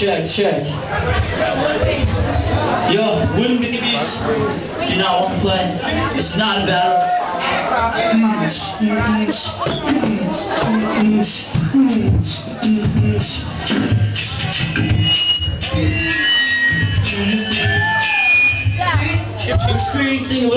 check, check. Yo, wouldn't be beast. Do not want to play. It's not a battle. Sing a little